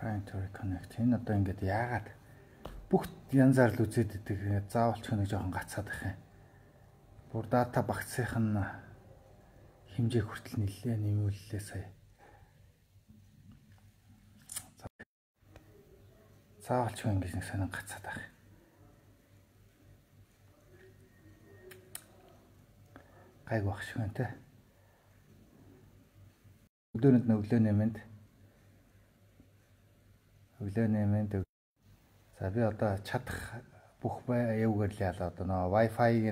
trying to reconnect. Энэ одоо ингээд яагаад бүх янзаар л үзээд идэг заавалч нэг жоохон гацаад байх юм. Бүр дата багцсынх нь хэмжээ хүртэл нэлээ нэмүүллээ сая. Заавалч ингэж нэг сонин гацаад байх. Гайг багш гэн тэ. Өдөөнд өглөө нэмэнд өглөө нэмэнд за би одоо чадах бүх аюугаар л яла одоо нөө Wi-Fi-г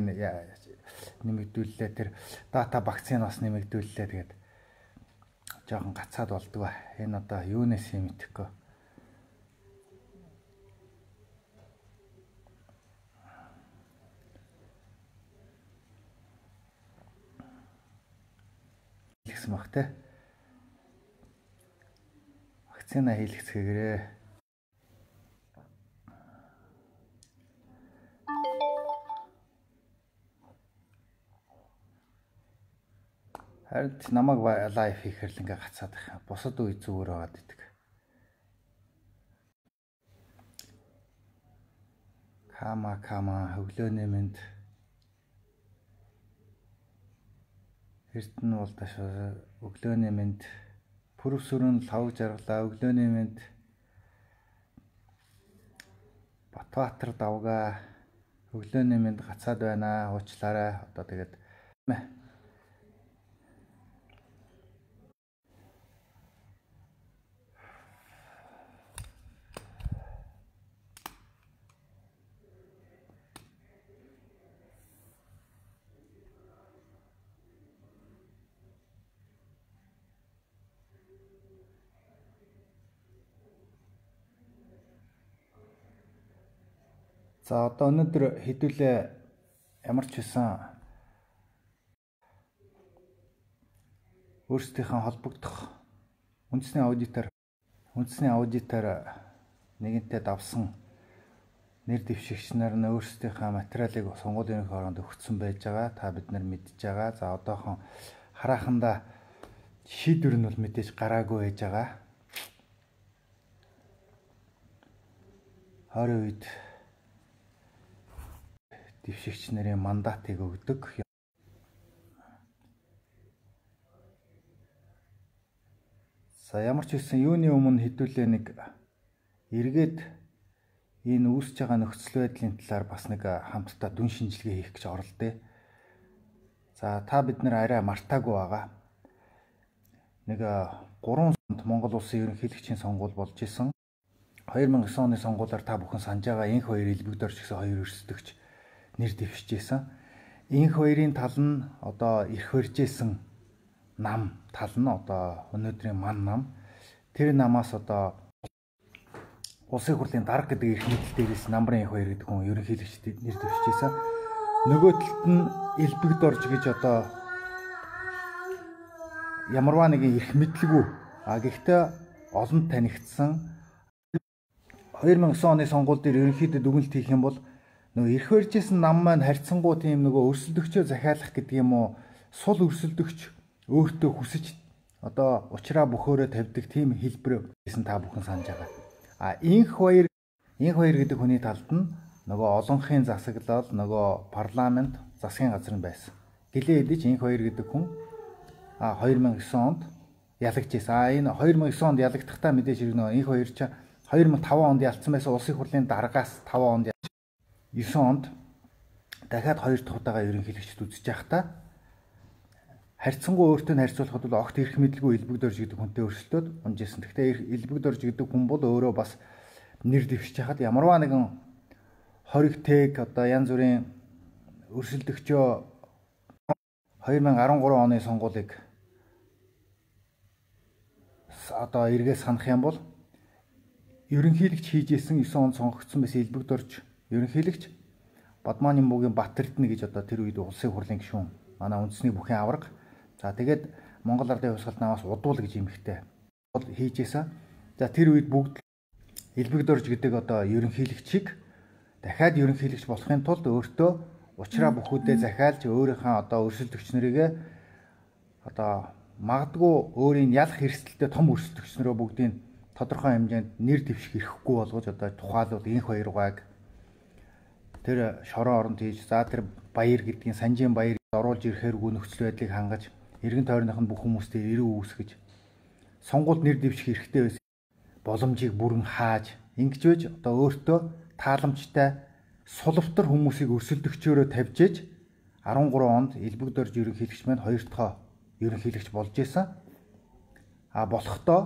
нэмэгдүүллээ тэр дата багцыг бас нэмэгдүүллээ тэгээд жоохон гацаад болдгоо. Энэ одоо юунаас юм итгэхгүй. гэсэн баг те вакцина хийлгэцгээгээрээ. Харин намайг лайв хийхээр л ингээ гацаад их. Бусад үе зүгээр байгаад идэг. Кама кама өглөөний мэнд Эрдэнэ болдош өглөөний мэнд Пүрвсүрэн лав жаргалаа өглөөний мэнд Батбаатар давга өглөөний мэнд гацаад байна уучлаарай одоо тэгээд За одоо өнөөдөр хэдүүлээ ямар ч байсан өөрсдийнхөө холбогдох үндэсний аудитор үндэсний аудитор нэгэнтээ давсан нэр дэвшигч нар нь өөрсдийнхөө материалыг сонгуулийн хооронд өгсөн байж байгаа. Та бид нар мэдж байгаа. За одоохон хараханда шийдвэр нь бол мэдээж гараагүй байж байгаа. Хорийн үед дэвшигч нарын мандатыг өгдөг. За ямар ч хэлсэн юуны өмнө хэдүүлээ нэг эргээд энэ үүсэж байгаа нөхцөл байдлын талаар бас нэг хамтдаа дүн шинжилгээ хийх гэж оролдъё. За та бид нар арай мартаагүй байгаа. Нэг 3 санд Монгол улсын ерөнхийлөгчийн сонгуул болж исэн. 2009 оны сонгуулиар та бүхэн санаж байгаа энх хоёр элбэгдөрч гэсэн хоёр өрсөлдөгч нэр дэвшижсэн. Инх хоёрын тал нь одоо ирэх барьжсэн нам тал нь одоо өнөөдрийн ман нам. Тэр намаас одоо улсын хурлын дарга гэдэг эрх мэдэл дээрээс намрын их хоёр гэдэг хүн ерөнхийлөгчд нэр дэвшижсэн. Нөгөө талд нь элбэгд орж гэж одоо ямарваа нэгэн эрх мэдлгүй а гэхдээ олонд танигдсан 2009 оны сонгуул дээр ерөнхийдөө дүгнэлт хийх юм бол нөгөө эрх барьжсэн нам маань харьцангуй тийм нөгөө өрсөлдөгчөө захиалах гэдэг юм уу сул өрсөлдөгч өөртөө хүсэж одоо уучраа бөхөөрөө тавьдаг тийм хэлбэр гэсэн та бүхэн санаж байгаа. А инх хоёр инх хоёр гэдэг хүний талд нь нөгөө олонхын засаглал нөгөө парламент засгийн газар нь байсан. Гэлээ эдэж инх хоёр гэдэг хүн а 2009 онд ялагдж ирсэн. А энэ 2009 онд ялагдахтаа мэдээж ирнэ. Инх хоёр ч 2005 онд ялцсан байсан улсын хурлын дараагаас 5 онд 9 онд дахиад хоёр дахь удаага ерөнхийлөгчд үзэж байхдаа харьцангуй өөртөө нь харьцуулахад бол огт эрх мэдлгүй элбэгдөрж гэдэг хүнтэй өрсөлдөөд унжсэн. Гэхдээ элбэгдөрж гэдэг хүн бол өөрөө бас нэр дэвшиж хахад ямарваа нэгэн хориг тэг одоо янз бүрийн өрсөлдөгчөө 2013 оны сонгуулийг одоо эргээ санах юм бол ерөнхийлөгч хийж исэн 9 онд сонгогдсон байсан элбэгдөрж ерөнхийлөгч Бадмааны мөгийн Батэрдэнэ гэж одоо тэр үед улсын хурлын гишүүн манай үндэсний бүхэн авраг. За тэгээд Монгол Ардын хувьсгалт намаас удуул гэж юмхтэй бол хийжээсэн. За тэр үед бүгд Илбэгдөрж гэдэг одоо ерөнхийлөгчийг дахиад ерөнхийлөгч болохын тулд өөртөө уучраа бүхүүдээ захиалж өөрийнхөө одоо өрсөлдөгч нарыг одоо магадгүй өөрийн ялах эрсдэлтэй том өрсөлдөгч нарөө бүгдийг тодорхой хэмжээнд нэр дэвших эрхгүй болгож одоо тухайлбал инх баяргааг тэр шорон оронд хийж за тэр баяр гэдгийг санжийн баяр оруулж ирэхээргүй нөхцөл байдлыг хангаж эргэн тойрных нь бүх хүмүүстээ эрүү үүсгэж сонгуульд нэр дэвших эрхтэй байсан боломжийг бүрэн хааж ингэж байж одоо өөртөө тааламжтай сулвтар хүмүүсийг өрсөлдөгчөөрөө тавьж ээж 13 онд элбэгдорж ерөнхийлөгч маань хоёр дахь ерөнхийлөгч болж исэн. А болохдоо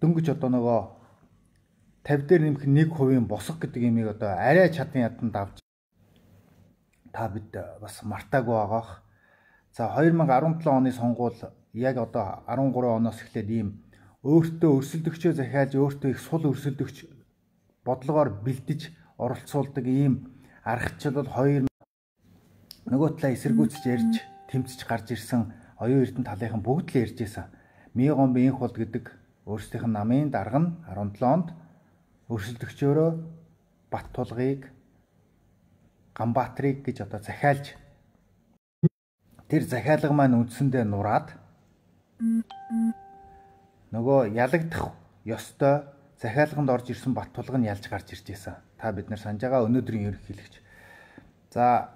дөнгөж одоо нөгөө 50 дээр нэмэх 1% босго гэдэг имийг одоо арай чадан ядан давж та бид бас мартаагүй байгаах. За 2017 оны сонгуул яг одоо 13 оноос эхлээд ийм өөртөө өрсөлдөгчөө захиалж өөртөө их сул өрсөлдөгч бодлогоор бэлдэж оролцуулдаг ийм аргачлал бол хоёр нөгөө талаа эсэргүүцэж ярьж тэмцэж гарч ирсэн оюун эрдэнэ талынхан бүгд л ярьж исэн. Мигон биенх бол гэдэг өөрсдийнх нь намын дарга нь 17 онд өрсөлдөгчөөрөө Бат тулгыг Ганбаатрыг гэж одоо захиалж тэр захиалга маань үндсэндээ нураад нөгөө ялагдах ёстой захиалганд орж ирсэн Бат тулг нь ялж гарч ирж байсан. Та бид нар санаж байгаа өнөөдрийн ерөнхийлөгч. За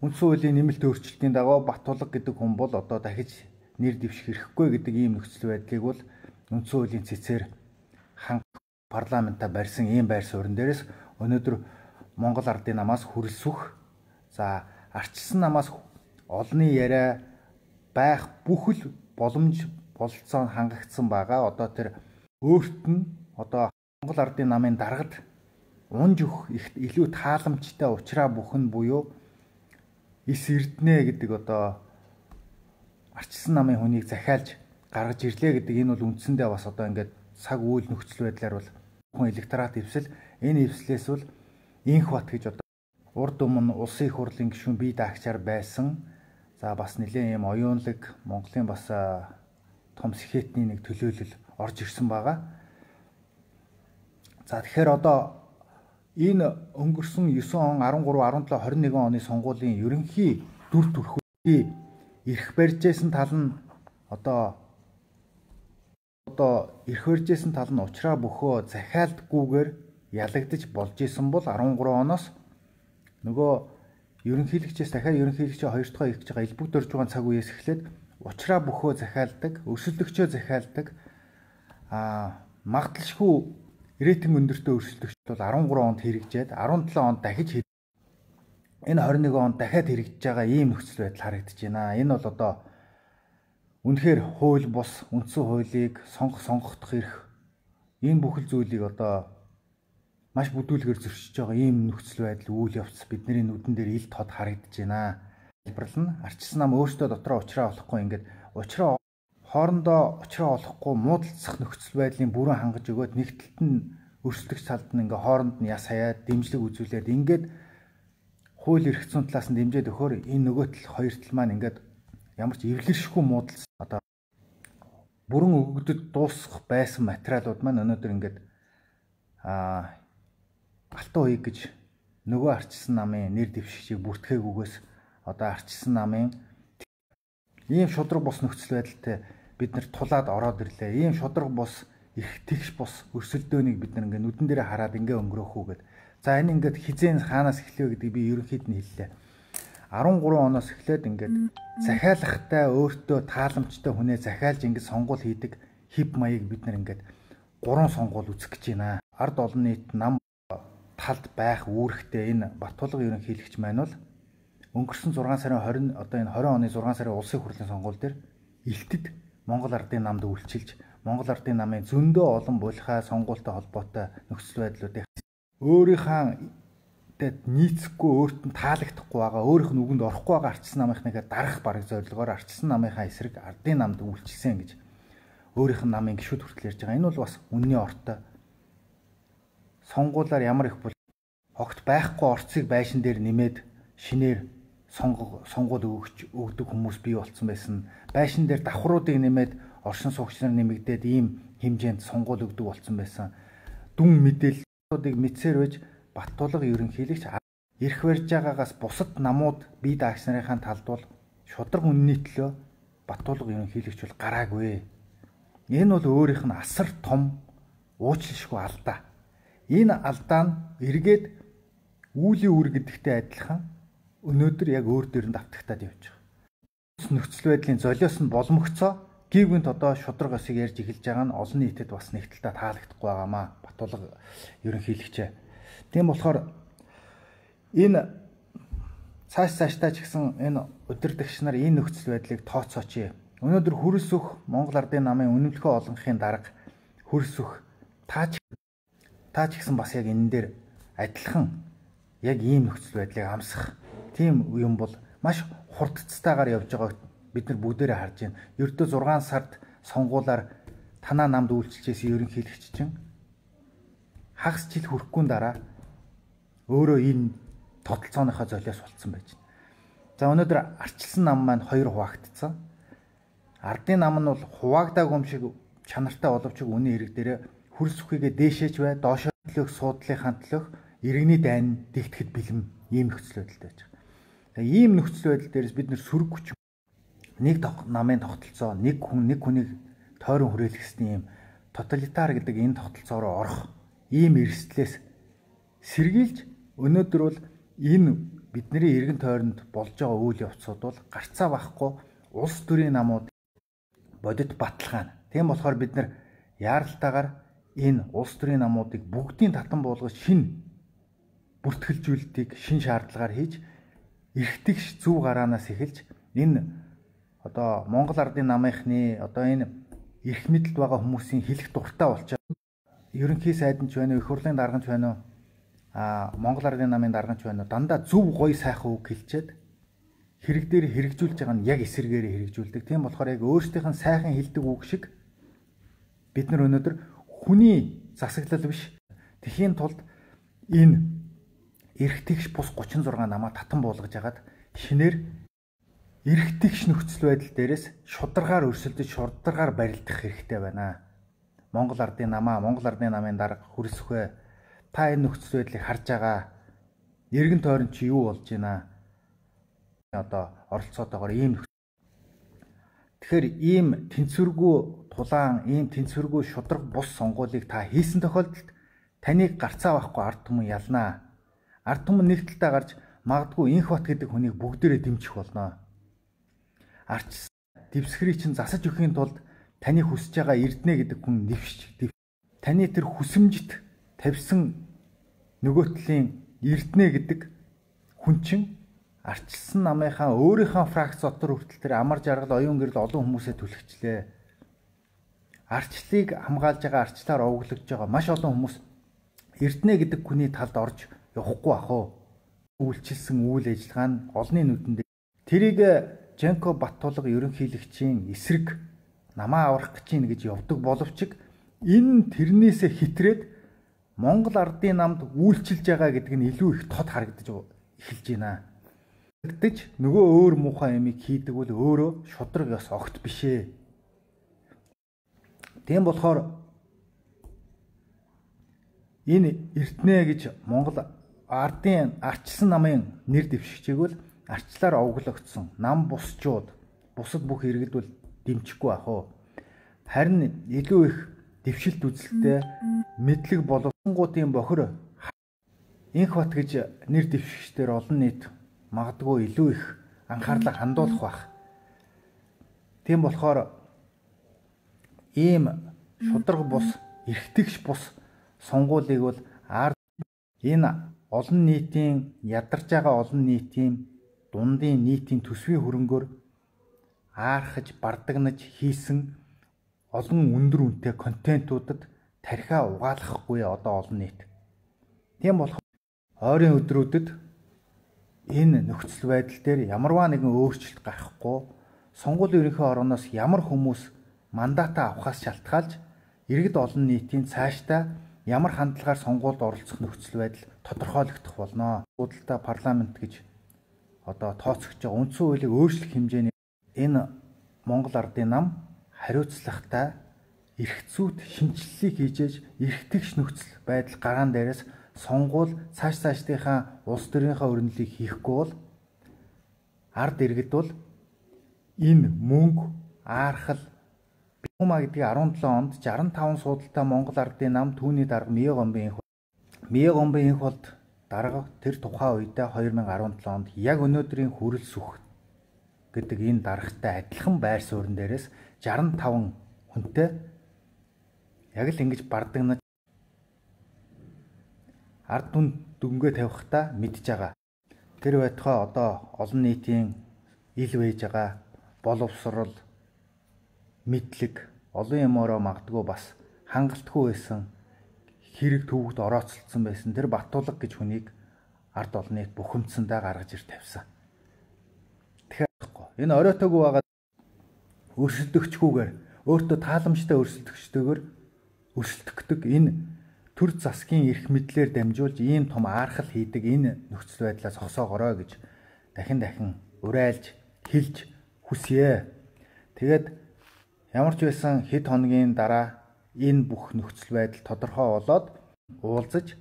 үндсэн хуулийн нэмэлт өөрчлөлтийн дагуу Бат тулг гэдэг хүн бол одоо дахиж нэр дэвших хэрэггүй гэдэг ийм нөхцөл байдлыг бол үндсэн хуулийн цэцээр парламентаа барьсан ийм байр суурин дээрээс өнөөдөр Монгол ардын намаас хүрэлсүх за арчилсан намаас олонний яриа байх бүх л боломж бололцоо хангагдсан байгаа. Одоо тэр өөрт нь одоо Монгол ардын намын даргад унж их илүү тааламжтай ухраа бүхэн буюу эс эрднэ гэдэг одоо арчилсан намын хүнийг захиалж гаргаж ирлээ гэдэг энэ бол үндсэндээ бас одоо ингээд цаг үйл нөхцөл байдлаар бол хүн электорат эвсэл энэ эвслээс бол инх бат гэж одоо урд өмнө улсын их хурлын гишүүн бие даагчаар байсан. За бас нэлээд юм оюунлаг Монголын бас том сэхэтний нэг төлөөлөл орж ирсэн байгаа. За тэгэхээр одоо энэ өнгөрсөн 9 он 13 17 21 оны сонгуулийн ерөнхий дүр төрхөөр эрх барьжсэн тал нь одоо одоо эрх барьжсэн тал нь уучраа бөхөө захиалдгүйгээр ялагдаж болж исэн бол 13 оноос нөгөө ерөнхийлөгчөөс дахиад ерөнхийлөгчөө хоёр дахь их гэж байгаа элбэг дөрж байгаа цаг үеэс эхлээд уучраа бөхөө захиалдаг, өрсөлдөгчөө захиалдаг аа магадлалшгүй рейтинг өндөртэй өрсөлдөгч бол 13 онд хэрэгжээд 17 онд дахиж энэ 21 онд дахиад хэрэгжиж байгаа ийм нөхцөл байдал харагдаж байна. Энэ бол одоо үнэхээр хууль бус үндсэн хуулийг сонгох сонгохдох эрх энэ бүхэл зүйлийг одоо маш бүдүүлгээр зөрчиж байгаа ийм нөхцөл байдал үйл явц бидний нүдэн дээр ил тод харагдаж байна. Хэлбэрлэл нь арчсан нам өөртөө дотроо уучраа олохгүй ингээд уучраа хоорондоо уучраа олохгүй муудалцах нөхцөл байдлын бүрэн хангаж өгөөд нэгдэлт нь өрсөлдөгч талд нь ингээ хооронд нь яс хаяад дэмжлэг үзүүлээд ингээд хууль эрх зүйн талаас нь дэмжиж өгөхөөр энэ нөгөө тал хоёр тал маань ингээд ямар ч эвлэршгүй муудалц одоо бүрэн өгөгдөд дуусах байсан материалууд маань өнөөдөр ингээд аа Алтан уяг гэж нөгөө арчсан намын нэр дэвшигчийг бүртгээгүйгээс одоо арчсан намын ийм шудраг бус нөхцөл байдалтай бид нар тулаад ороод ирлээ. Ийм шудраг бус их тэгш бус өрсөлдөөнийг бид ингээ нүдэн дээр хараад ингээ өнгөрөөх үгээд. За энэ ингээд хизээ хаанаас эхлэв гэдэг би ерөнхийд нь хэллээ. 13 оноос эхлээд ингээд захиалахтай өөртөө тааламжтай хүнээ захиалж ингээд сонгуул хийдэг хип маяг бид нар ингээд гурван сонгуул үзэх гэж байна. Ард олон нийт нам талд байх үүрэгтэй энэ Батулга ерөнхийлөгч маань бол өнгөрсөн 6 сарын 20 одоо энэ 20 оны 6 сарын улсын хурлын сонгуул дээр элтэд Монгол Ардын намд үйлчилж Монгол Ардын намын зөндөө олон булхаа сонгуультай холбоотой нөхцөл байдлуудыг өөрийнхөө тэд нийцэхгүй өөрт нь таалагдахгүй байгаа өөрийнх нь үгэнд орохгүй байгаа арчсан намынхныхаа дарах бараг зорилгоор арчсан намынхаа эсрэг ардын намд үйлчилсэн гэж өөрийнх нь намын гişүүд хүртэл ярьж байгаа. Энэ бол бас үнний ортой. Сонгуулаар ямар их бол огт байхгүй орцыг байшин дээр нэмээд шинээр сонгуул өгч өгдөг хүмүүс бий болцсон байсан. Байшин дээр давхруудыг нэмээд оршин суугч нар нэмэгдээд ийм хэмжээнд сонгуул өгдөг болцсон байсан. Дүн мэдээллүүдийг мэдсээр байж Баттулга ерөнхийлөгч эрх барьж байгаагаас бусад намууд бие даагч нарын талд бол шудраг үнний төлөө Баттулга ерөнхийлөгч бол гараагүй. Энэ бол өөрийнх нь асар том уучлалшгүй алдаа. Энэ алдаа нь эргээд үүлийн үр гэдэгтэй адилхан өнөөдөр яг өөр дээрэн давтагтаад явж байгаа. Нөхцөл байдлын золиос нь боломгцоо гівгэнт одоо шудраг осыг ярьж эхэлж байгаа нь олон нийтэд бас нэгтэлтэй таалагдахгүй байгаамаа. Батулга ерөнхийлөгчээ. Тийм болохоор энэ цааш цаашдаа ч гэсэн энэ удирдагч нар энэ нөхцөл байдлыг тооцооч. Өнөөдөр хөрс өх Монгол Ардын намын үнэмлэхөө олонхын дарга хөрс өх таач таач гэсэн бас яг энэ дээр адилхан яг ийм нөхцөл байдлыг амсах тийм юм бол маш хурдцтайгаар явж байгааг бид нар бүгдээрээ харж байна. Ердөө 6 сард сонгуулаар танаа намд үйлчилжсэн ерөнхийлөгч чинь хагас жил хүрэхгүй дараа өөрөө энэ тодолцооныхоо золиос болцсон байж байна. За өнөөдөр арчилсан нам маань хоёр хуваагдсан. Ардын нам нь бол хуваагдааг юм шиг чанартай боловч үнийн хэрэг дээр хөрс үхийгээ дээшээж бай, доошоо төлөх суудлынхаа төлөх иргэний дайн дэгтгэхэд бэлэм ийм нөхцөл байдалтай байж байгаа. Тэгээ ийм нөхцөл байдал дээрээс бид нэр сөрөг хүч нэг намын тогтолцоо, нэг хүн нэг хүнийг тойрон хүрээлгэсний ийм тоталитар гэдэг энэ тогтолцоо руу орох ийм эрсдлээс сэргийлж өнөөдөр бол энэ бидний эргэн тойронд болж байгаа үйл явцуд бол гарцаа бахгүй улс төрийн намууд бодит баталгаа. Тийм болохоор бид нар яаралтайгаар энэ улс төрийн намуудыг бүгдийн татан буулгаж шин бүртгэлжүүлэлтийг шин шаардлагаар хийж эргэтгэж зүв гараанаас эхэлж энэ одоо Монгол ардын намынхны одоо энэ эрх мэдэлд байгаа хүмүүсийн хэлэх дуртай болчаа. Ерөнхий сайдан ч байна уу, их хурлын дарган ч байна уу, а Монгол ардын намын дарган ч байна уу, дандаа зөв гоё сайхан үг хэлчихэд хэрэг дээр хэрэгжүүлж байгаа нь яг эсэргээрээ хэрэгжүүлдэг. Тийм болохоор яг өөрсдийнх нь сайхан хэлдэг үг шиг бид нар өнөөдөр хүний засаглал биш. Тэхийн тулд энэ эргэтгш бус 36 намаа татан буулгаж хагаад шинээр эргэтгш нөхцөл байдал дээрээс шударгаар өрсөлдөж шударгаар барилдах хэрэгтэй байна. Монгол ардын намаа, Монгол ардын намын дарга хүрсэхвэ. Та энэ нөхцөл байдлыг харж байгаа. Иргэн тойрон чи юу болж байна? одоо оролцоотойгоор ийм Тэгэхээр ийм тэнцвэргүй тулаан, ийм тэнцвэргүй шудраг бус сонгуулийг та хийсэн тохиолдолд таныг гарцаа авахгүй ард түмэн ялнаа. Ард түмэн нэг талдаа гарч магадгүй инх бат гэдэг хүнийг бүгдээрээ дэмжих болно. Арч дэвсгэрийг чинь засаж өгөхийн тулд таны хүсэж байгаа эрдэнэ гэдэг хүн нэвшиж таны тэр хүсэмжит тавьсан нөгөө талын эрдэнэ гэдэг хүн чинь арчилсан намынхаа өөрийнхөө фракц дотор хүртэл тэр амар жаргал оюун гэрэл олон хүмүүсээ түлхчлээ. Арчлыг хамгаалж байгаа арчлаар овоглогдож байгаа маш олон хүмүүс Эрдэнэ гэдэг хүний талд орж явахгүй ах уу. Үйлчилсэн үйл ажиллагаа нь олонний нүдэнд тэрийг Женко Баттулга ерөнхийлөгчийн эсрэг намаа аврах гэж ийн гэж явдаг боловч энэ тэрнээсээ хитрээд Монгол ардын намд үйлчилж байгаа гэдэг нь илүү их тод харагдаж эхэлж байна Тэгдэж нөгөө өөр муухай ямиг хийдэг бол өөрөө шудраг ёс огт бишээ. Тийм болохоор энэ эртнэ гэж Монгол ардын арчсан намын нэр дэвшигчээг бол арчлаар овоглогдсон нам бусчууд бусад бүх иргэд бол дэмжихгүй ах уу. Харин илүү их дэвшилт үзэлтэй мэдлэг боловсонгуудын бохир инх бат гэж нэр дэвшигчдэр олон нийт магадгүй илүү их анхаарлаа хандуулах бах. Тийм болохоор ийм шудраг бус, эргэтгэж бус сонгуулийг бол ард энэ олон нийтийн ядарч байгаа олон нийтийн дундын нийтийн төсвийн хөрөнгөөр аархаж бардагнаж хийсэн олон өндөр үнэтэй контентуудад тархиа угаалгахгүй одоо олон нийт. Тийм болох ойрын өдрүүдэд энэ нөхцөл байдал дээр ямарваа нэгэн өөрчлөлт гарахгүй сонгуулийн ерөнхий орноос ямар хүмүүс мандатаа авахаас шалтгаалж иргэд олон нийтийн цаашдаа ямар хандлагаар сонгуульд оролцох нөхцөл байдал тодорхойлогдох болно. Худалдаа парламент гэж одоо тооцогч байгаа үндсэн хуулийг өөрчлөх хэмжээний энэ Монгол Ардын нам хариуцлагатай эрх зүйт шинжилгээг хийжээж эрхтгч нөхцөл байдал гараан дээрээс сонгуул цааш цаашдынхаа улс төрийнхаа өрнөлийг хийхгүй бол ард иргэд бол энэ мөнгө аархал Хума гэдгийг 17 онд 65 суудалтай Монгол ардын нам түүний дарга Мие гомбын инх Мие гомбын инх болд дарга тэр тухайн үедээ 2017 онд яг өнөөдрийн хүрэл сүх гэдэг энэ даргатай адилхан байр суурин дээрээс 65 хүнтэй яг л ингэж бардагнаж ард түн дөнгөө тавихта мэдж байгаа. Тэр байтугай одоо олон нийтийн ил вэж байгаа боловсрал мэдлэг олон юмороо магадгүй бас хангалтгүй байсан хэрэг төвөгт орооцолцсон байсан тэр Батулга гэж хүнийг ард нийт бухимдсандаа гаргаж ир тавьсан. Тэгэхээр энэ оройтойгоо байгаа өрсөлдөгчгүйгээр өөртөө тааламжтай өрсөлдөгчтэйгээр өрсөлдөгдөг энэ төр засгийн эрх мэдлэр дамжуулж ийм том аархал хийдэг энэ нөхцөл байдлаа зогсоогорой гэж дахин дахин урайлж хэлж хүсье. Тэгээд ямар ч байсан хэд хоногийн дараа энэ бүх нөхцөл байдал тодорхой болоод уулзаж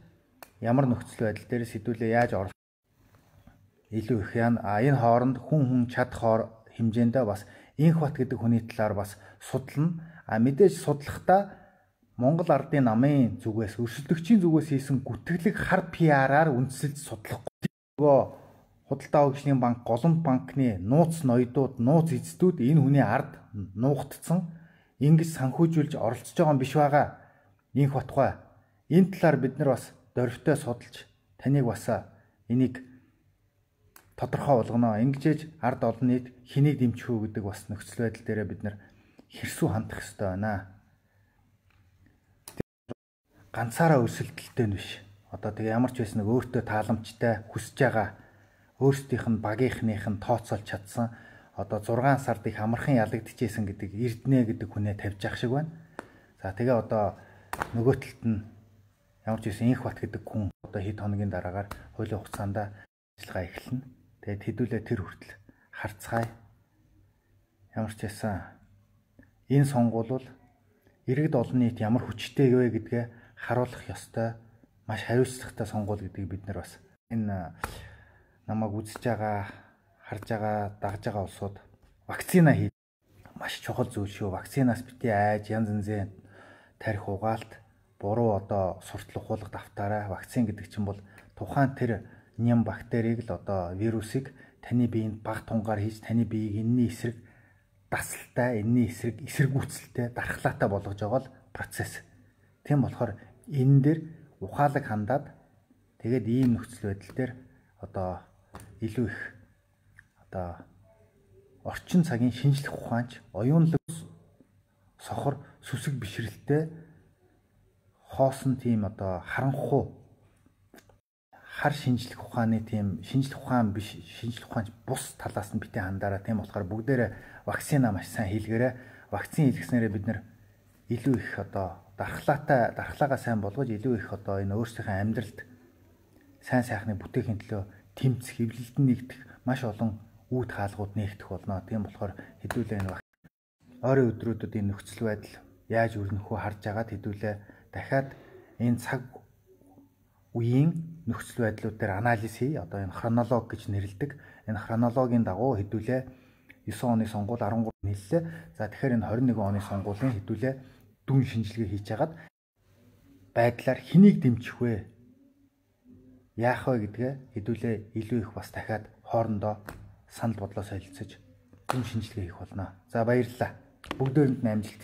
ямар нөхцөл байдал дээр сэдвүүлээ яаж орох илүү их яа энэ хооронд хүн хүн чадхоор хэмжээндээ бас инх бат гэдэг хүний талаар бас судална. А мэдээж судлахдаа Монгол ардын намын зүгээс өрсөлдөгчийн зүгээс хийсэн гүтгэлэг хар PR-аар үндэслэж судлахгүй. Нөгөө худалдаа хөгжлийн банк, голомт банкны нууц ноёдууд, нууц эзэдүүд энэ хүний ард нуугдцсан ингэж санхүүжүүлж оролцож байгаа юм биш байгаа. Инх батгай. Энэ талаар бид нар бас дөрвтэй судалж таныг бас энийг тодорхой болгоно. Ингэжээж ард олон нийт хэнийг дэмжих үү гэдэг бас нөхцөл байдал дээр бид нар хэрсүү хандах хэрэгтэй байна ганцаараа өрсөлдөлттэй нь биш. Одоо тэгээ ямар ч байсан нэг өөртөө тааламжтай хүсэж байгаа өөрсдийнх нь багийнхных нь тооцоолж чадсан одоо 6 сард их амархан ялагдчихсэн гэдэг эрднэ гэдэг хүнээ тавьж явах шиг байна. За тэгээ одоо нөгөө талд нь ямар ч байсан инх бат гэдэг хүн одоо хэд хоногийн дараагаар хуулийн хугацаанд ажиллагаа эхэлнэ. Тэгээд хэдүүлээ тэр хүртэл харцгаая. Ямар ч байсан энэ сонгуул иргэд олон нийт ямар хүчтэй вэ гэдгээ харуулах ёстой маш хариуцлагатай сонгуул гэдгийг бид нар бас энэ намайг үзэж байгаа харж байгаа дагж байгаа улсууд вакцина хий маш чухал зүйл шүү. Вакцинаас бити айж янз янзын тарих угаалт буруу одоо суртал ухуулга давтаараа вакцин гэдэг чинь бол тухайн тэр ням бактерийг л одоо вирусыг таны биеинд баг тунгаар хийж таны биеийг энэний эсрэг дасалтай, энэний эсрэг эсэргүүцэлтэй, дархлаатай болгож байгаа л процесс. Тийм болохоор энэ дээр ухаалаг хандаад тэгээд ийм нөхцөл байдал дээр одоо илүү их одоо орчин цагийн шинжлэх ухаанч оюунлаг сохор сүсэг бишрэлтэй хоосон тийм одоо харанхуу хар шинжлэх ухааны тийм шинжлэх ухаан биш шинжлэх ухаанч бус талаас нь битээ хандаараа тийм болохоор бүгдээрээ вакцина маш сайн хийлгээрээ вакцин хийлгэснээрээ бид нар илүү их одоо дархлаатай дархлаагаа сайн болгож илүү их одоо энэ өөрсдийнхөө амьдралд сайн сайхны бүтээхийн төлөө тэмцэх, хэвлэлдэн нэгдэх маш олон үүд хаалгууд нээгдэх болно. Тийм болохоор хэдүүлээ энэ ойрын өдрүүдэд энэ нөхцөл байдал яаж өрнөх вэ харж агаад хэдүүлээ дахиад энэ цаг үеийн нөхцөл байдлууд дээр анализ хий. Одоо энэ хронолог гэж нэрлэдэг. Энэ хронологийн дагуу хэдүүлээ 9 оны сонгуул 13 нийллээ. За тэгэхээр энэ 21 оны сонгуулийн хэдүүлээ дүн шинжилгээ хийж хагаад байдлаар хэнийг дэмжих вэ? Яах вэ гэдгээ хэдүүлээ илүү их бас дахиад хоорондоо санал бодлоо солилцож дүн шинжилгээ хийх болно. За баярлалаа. Бүгдөөрэнд нь амжилт.